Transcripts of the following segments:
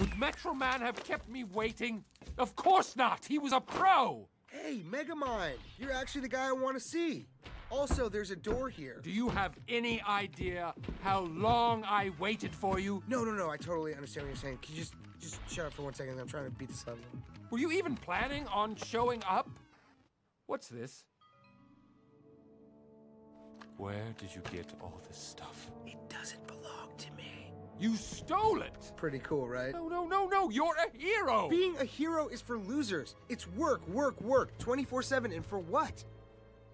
Would Metro Man have kept me waiting? Of course not! He was a pro! Hey, Megamind, you're actually the guy I want to see. Also, there's a door here. Do you have any idea how long I waited for you? No, no, no, I totally understand what you're saying. Can you just, just shut up for one second? I'm trying to beat this up. Were you even planning on showing up? What's this? Where did you get all this stuff? It doesn't belong. You stole it! Pretty cool, right? No, no, no, no, you're a hero! Being a hero is for losers. It's work, work, work, 24 7, and for what?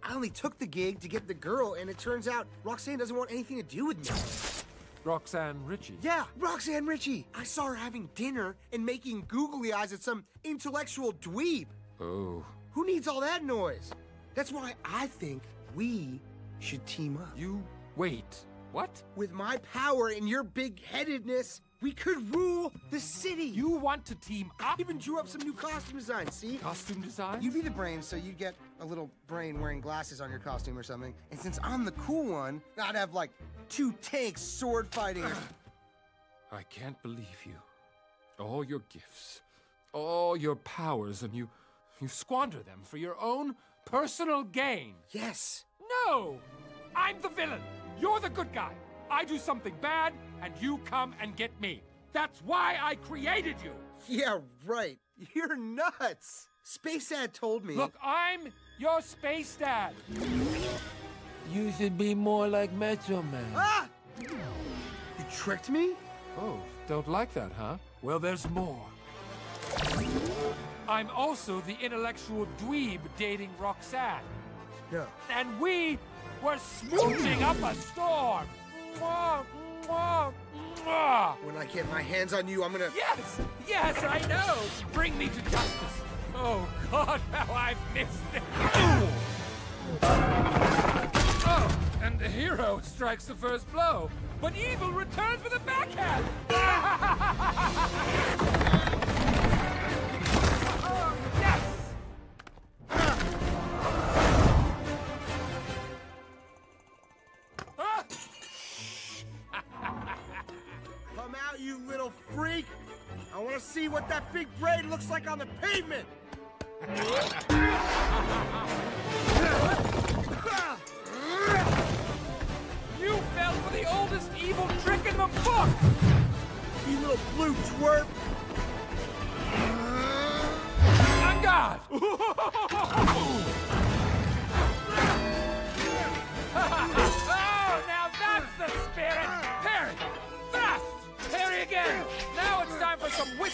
I only took the gig to get the girl, and it turns out Roxanne doesn't want anything to do with me. Roxanne Ritchie. Yeah, Roxanne Ritchie. I saw her having dinner and making googly eyes at some intellectual dweeb. Oh. Who needs all that noise? That's why I think we should team up. You. Wait. What? With my power and your big headedness, we could rule the city. You want to team I up? even drew up some new costume designs, see? Costume design? You'd be the brain, so you'd get a little brain wearing glasses on your costume or something. And since I'm the cool one, I'd have like two tanks sword fighting. I can't believe you. All your gifts, all your powers, and you. you squander them for your own personal gain. yes. No! I'm the villain. You're the good guy. I do something bad, and you come and get me. That's why I created you. Yeah, right. You're nuts. Space Dad told me. Look, I'm your space dad. You should be more like Metro Man. Ah! You tricked me? Oh, don't like that, huh? Well, there's more. I'm also the intellectual dweeb dating Roxanne. No. And we were smooching up a storm. Mwah, mwah, mwah. When I get my hands on you, I'm gonna. Yes, yes, I know. Bring me to justice. Oh, God, how I've missed it. Oh, oh and the hero strikes the first blow, but evil returns with a backhand. Wanna see what that big braid looks like on the pavement! You fell for the oldest evil trick in the book! You little blue twerp! On guard!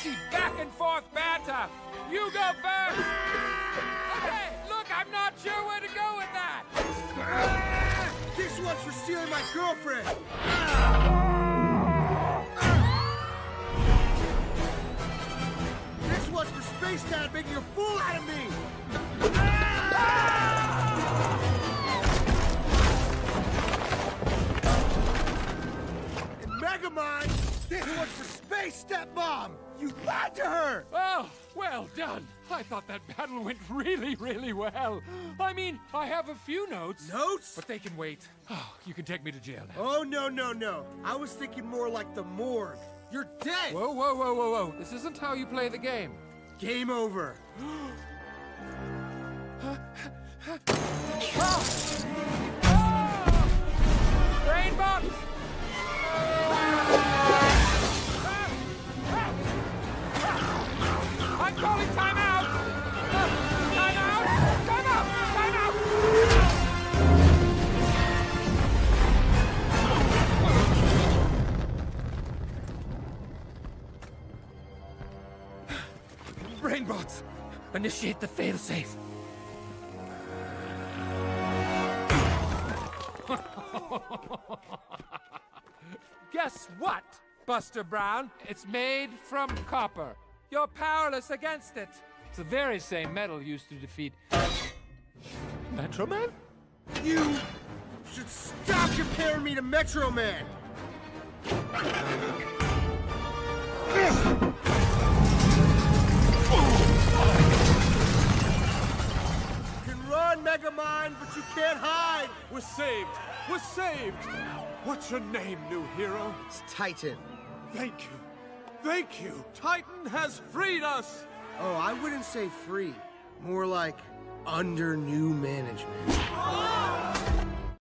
for back and forth banter! Uh, you go first! Okay, look, I'm not sure where to go with that! This one's for stealing my girlfriend! For Space Stepmom! You lied to her! Oh, well done! I thought that battle went really, really well. I mean, I have a few notes. Notes? But they can wait. Oh, you can take me to jail now. Oh, no, no, no. I was thinking more like the morgue. You're dead! Whoa, whoa, whoa, whoa, whoa. This isn't how you play the game. Game over. Brain calling timeout! Timeout! Timeout! Timeout! Brainbots! Initiate the failsafe. Guess what, Buster Brown? It's made from copper. You're powerless against it. It's the very same metal used to defeat Metro Man? You should stop comparing me to Metro Man! You can run, Megamind, but you can't hide! We're saved! We're saved! What's your name, new hero? It's Titan. Thank you. Thank you. Titan has freed us. Oh, I wouldn't say free. More like under new management.